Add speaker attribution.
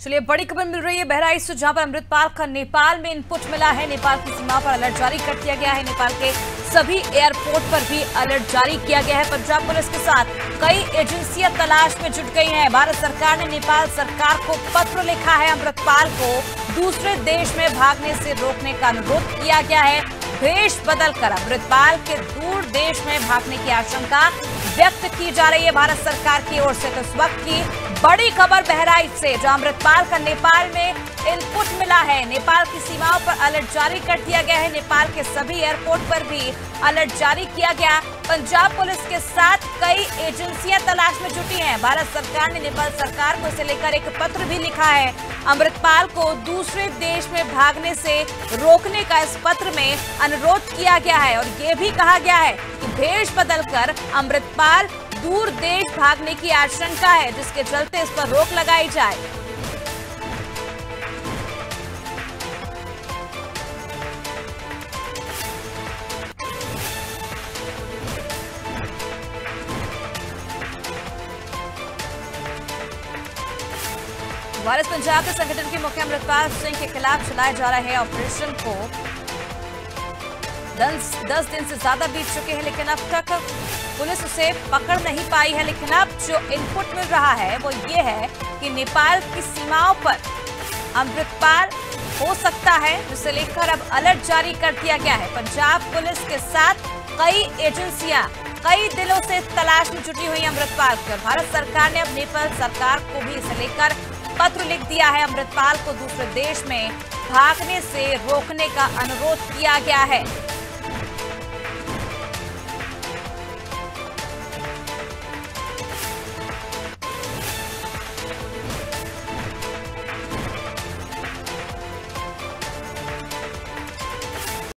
Speaker 1: चलिए, बड़ी खबर मिल रही है बहराइच से, जहाँ पर अमृतपाल का नेपाल में इनपुट मिला है। नेपाल की सीमा पर अलर्ट जारी कर दिया गया है। नेपाल के सभी एयरपोर्ट पर भी अलर्ट जारी किया गया है। पंजाब पुलिस के साथ कई एजेंसियाँ तलाश में जुट गई हैं। भारत सरकार ने नेपाल सरकार को पत्र लिखा है अमृतपाल को। दूसरे देश में भागने से रोकने का अनुरोध किया गया है। भेष बदलकर अमृतपाल के दूर देश में भागने की आशंका व्यक्त की जा रही है। भारत सरकार की ओर से तो इस वक्त की बड़ी खबर बहराइच से। जहाँ अमृतपाल का नेपाल में इनपुट मिला है। नेपाल की सीमाओं पर अलर्ट जारी कर दिया गया है। नेपाल के सभी एयरपोर्ट पर भी अलर्ट जारी किया गया। पंजाब पुलिस के साथ कई एजेंसियाँ तलाश में जुटी हैं। भारत सरकार ने नेपाल सरकार को इसे लेकर एक पत्र भी लिखा है। अमृतपाल को दूसरे देश में भागने से रोकने का इस पत्र में अनुरोध किया गया है। और ये भी कहा गया है कि भेष बदलकर अमृतपाल दूर देश भागने की आशंका है, जिसके चलते इस पर रोक लगाई जाए। वारिस पंजाब के संगठन के मुख्य अमृतपाल सिंह के खिलाफ चलाए जा रहे ऑपरेशन को दस दस दिन से ज़्यादा बीत चुके हैं, लेकिन अब तक पुलिस उसे पकड़ नहीं पाई है, लेकिन अब जो इनपुट मिल रहा है, वो ये है कि नेपाल की सीमाओं पर अमृतपाल हो सकता है, जिसे लेकर अब अलर्ट जारी कर दिया गया है। पंजाब पुलिस के साथ कई एजेंसियाँ कई दिनों से तलाश में जुटी हुई अमृतपाल की। भारत सरकार ने अब नेपाल सरकार को भी इसे लेकर पत्र लिख दिया है। अमृतपाल को दूसरे देश में भागने से रोकने का अनुरोध किया गया है।